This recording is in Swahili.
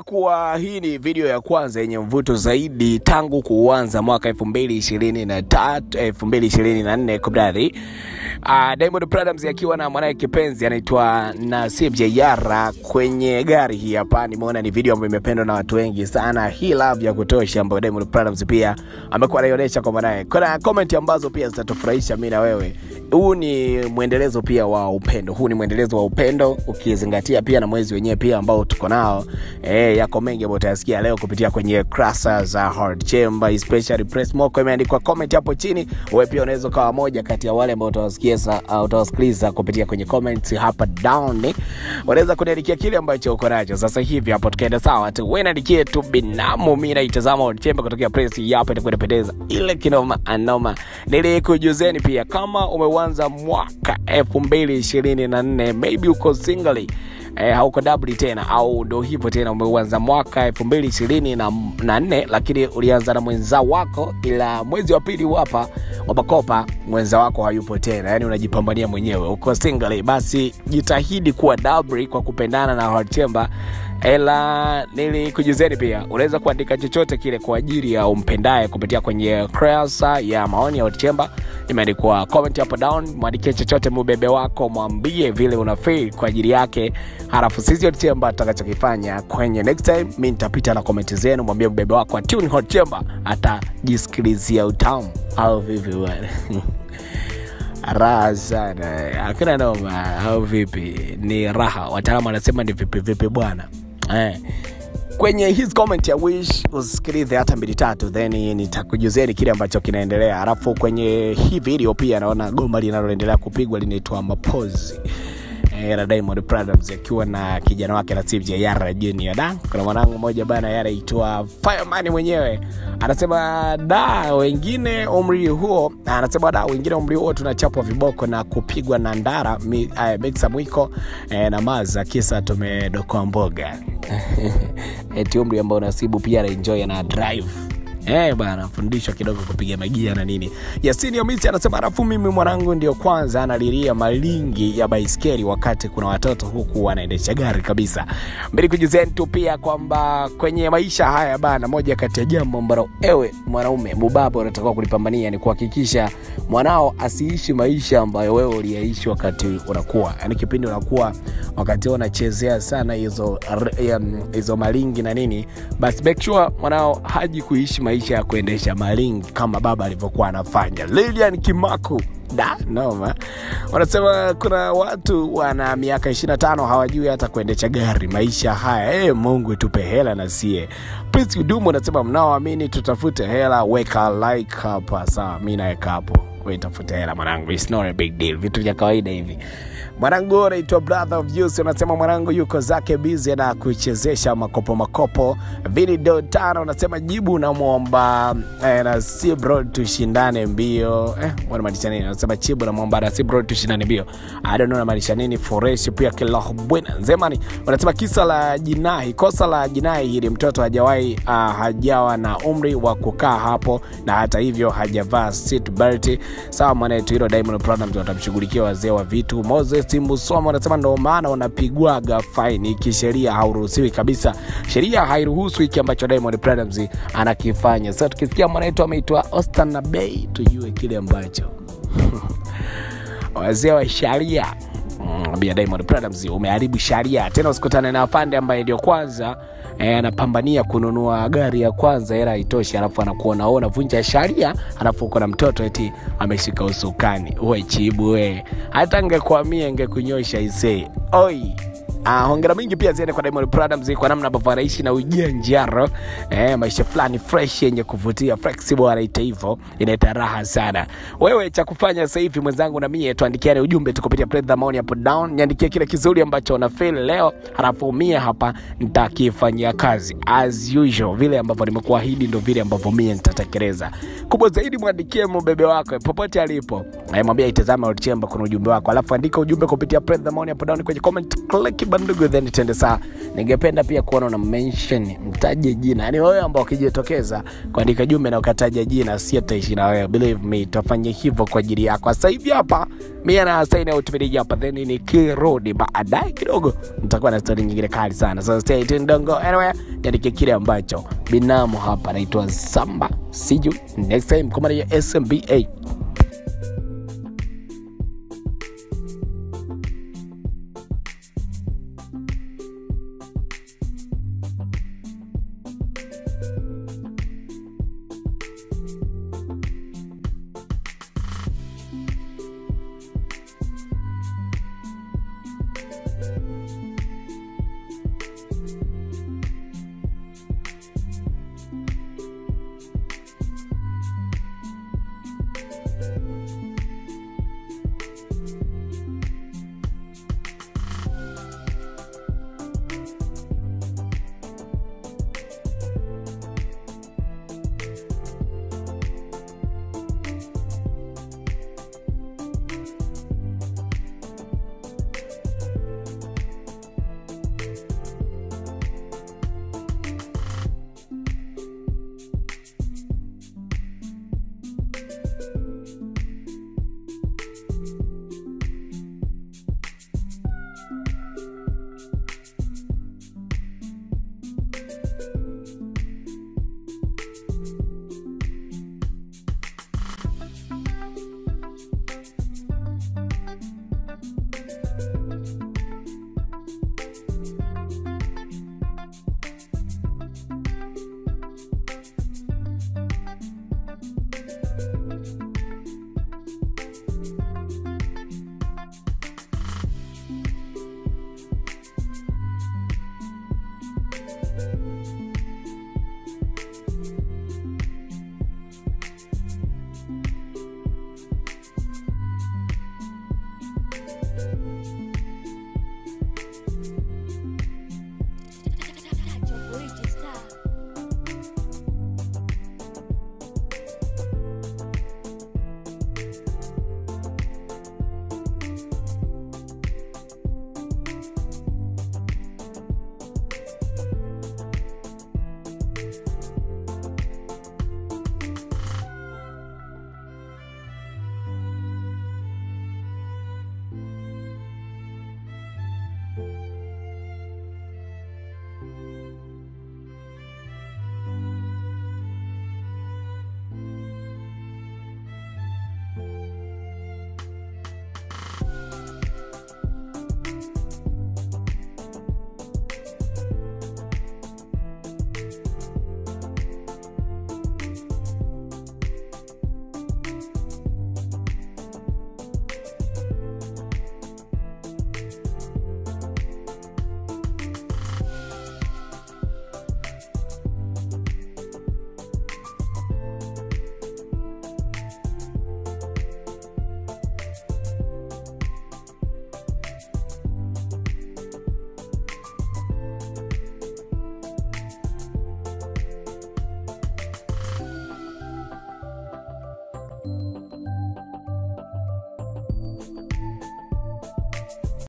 kuwa hii ni video ya kwanza yenye mvuto zaidi tangu kuanza mwaka 2023 2024 kumradhi. Uh, Diamond Platnumz akiwa na mwanaye kipenzi anaitwa Nasib Jayara kwenye gari hii hapa. Nimeona ni video ambayo imependwa na watu wengi sana, hii love ya kutosha ambayo Diamond Platnumz pia amekuwa anaionyesha kwa mwanaye. Kuna comment ambazo pia zitatufurahisha mimi na wewe. Huu ni mwendelezo pia wa upendo, huu ni mwendelezo wa upendo ukizingatia pia na mwezi wenyewe pia ambao tuko nao e, yako mengi ambayo utayasikia leo kupitia kwenye krasa za Hard Chamber, Press Moko imeandikwa comment hapo chini. Wewe pia unaweza ukawa moja kati ya wale ambao utawasikiliza uh, utawasikiliza kupitia kwenye comments hapa down. Unaweza kuniandikia kile ambacho uko nacho sasa hivi hapo, tukaenda sawa tu. Wewe niandikie tu binamu, mimi naitazama Hard Chamber kutokea Press hapa, itakuwa inapendeza ile kinoma anoma. Nilikujuzeni pia kama umeuanza mwaka 2024 maybe uko singly eh, hauko dabli tena au ndo hivyo tena umeuanza mwaka elfu mbili ishirini na, na nne lakini ulianza na mwenza wako ila mwezi wa pili hapa wapakopa mwenza wako hayupo tena yani unajipambania mwenyewe. Uko singly basi jitahidi kuwa dabri kwa kupendana na Hard Ela nilikujuzeni pia. Unaweza kuandika chochote kile kwa ajili ya umpendaye kupitia kwenye kurasa ya maoni ya Hard imeandikwa comment hapo down mwandikie chochote mubebe wako mwambie vile unafil kwa ajili yake. Halafu sisi otchemba tutakachokifanya kwenye next time mi nitapita na komenti zenu mwambie mbebe wako atuni Hot atajisikilizia utamu. Au vivi raha sana. Akina noma. Au vipi? Ni raha. Wataalamu wanasema ni vipi vipi bwana eh. Kwenye his comment ya wish usikilize hata mbili tatu then nitakujuzeni kile ambacho kinaendelea. Alafu kwenye hii video pia naona goma linaloendelea kupigwa linaitwa mapozi eh, la Diamond akiwa na kijana wake Jayara Junior. Da, kuna mwanangu mmoja bana yanaitwa Fireman mwenyewe. Anasema da, wengine umri huo, anasema da, wengine umri huo tunachapwa viboko na kupigwa na ndara mi, mixa mwiko eh, na maza kisa tumedokoa mboga. Eti umri ambao Nasibu pia anaenjoy na drive Eh bana, fundishwa kidogo kupiga magia na nini. Yasini Omisi anasema alafu mimi mwanangu ndio kwanza analilia malingi ya baiskeli wakati kuna watoto huku wanaendesha gari kabisa. Mbili kujuzeni tu pia kwamba kwenye maisha haya bana, moja kati ya jambo ambalo ewe mwanaume mubaba unatakiwa kulipambania ni kuhakikisha mwanao asiishi maisha ambayo wewe uliyaishi wakati unakuwa, yani kipindi unakuwa, wakati unachezea sana hizo hizo malingi na nini, basi make sure mwanao haji kuishi maisha ya kuendesha maringi kama baba alivyokuwa anafanya. Lilian Kimaku. Da noma. Wanasema kuna watu wana miaka 25 hawajui hata kuendesha gari. Maisha haya hey, mungu tupe hela na sie. Prince anasema mnaoamini tutafute hela. Weka like hapa. Sawa mi naweka hapo. Tafute hela mwanangu. It's not a big deal. Vitu vya kawaida hivi mwanangu anaitwa brother of Juice. Unasema mwanangu yuko zake busy na kuchezesha makopo makopo. Video tano unasema jibu namwomba. Eh, na si bro tushindane mbio. Eh, wanamaanisha nini? Unasema chibu namwomba na si bro tushindane mbio. I don't know namaanisha nini? Foresh pia kila bwana zemani unasema kisa la jinai kosa la jinai hili mtoto hajawahi uh, hajawa na umri wa kukaa hapo na hata hivyo hajavaa seat belt sawa mwanetu hilo Diamond Platnumz watamshughulikia wazee wa vitu. Moses Musoma anasema ndo maana wanapigwaga faini kisheria, hauruhusiwi kabisa. Sheria hairuhusu hiki ambacho Diamond Platnumz anakifanya. Sasa tukisikia mwanawetu ameitwa Austin na Bay, tujue kile ambacho wazee wa sharia ambia Diamond Platnumz umeharibu sharia. Tena, usikutane na afande ambaye ndio kwanza anapambania e, kununua gari ya kwanza, hela haitoshi, alafu anakuona wewe unavunja sharia, alafu uko na mtoto eti ameshika usukani. Wewe chibu we, hata ngekuamia ngekunyosha isee. Oi Uh, hongera mingi pia ziende kwa Diamond Platnumz kwa namna ambavyo anaishi na ujanjaro eh, maisha fulani fresh yenye kuvutia flexible, anaita hivyo, inaita raha sana. Wewe cha kufanya sasa hivi mwenzangu na mie tuandikiane ujumbe tu kupitia Play the Money hapo down, niandikie kile kizuri ambacho una feel leo, halafu mie hapa nitakifanyia kazi. As usual, vile ambavyo nimekuahidi ndio vile ambavyo mie nitatekeleza. Kubwa zaidi, mwandikie mbebe wako popote alipo, mwambie itazame Old Chamber, kuna ujumbe wako, alafu andika ujumbe kupitia Play the Money hapo down kwenye comment, click bandugu then tende saa ningependa pia kuona una mention mtaje jina. Yani wewe ambao ukijitokeza kuandika jumbe na ukataja jina si ataishi na wewe. Believe me tafanya hivyo kwa ajili yako. Sasa hivi hapa mimi na Hussein utumiriji hapa then nikirudi baadaye kidogo nitakuwa na story nyingine kali sana. So stay tuned don't go anywhere niandike kile ambacho binamu hapa naitwa Samba. See you next time. Kwa mara ya SMBA